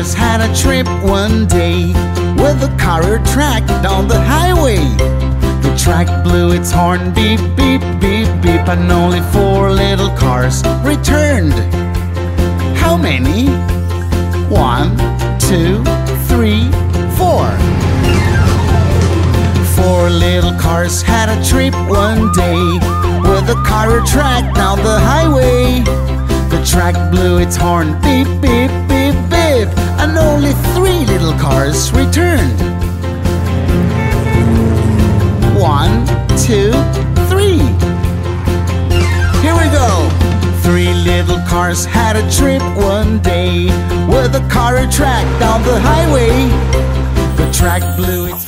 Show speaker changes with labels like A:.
A: cars had a trip one day with a car track down the highway. The track blew its horn, beep, beep, beep, beep, and only four little cars returned. How many? One, two, three, four. Four little cars had a trip one day with a car track down the highway. The track blew its horn, beep, beep, little returned. One, two, three. Here we go. Three little cars had a trip one day with a car track down the highway. The track blew its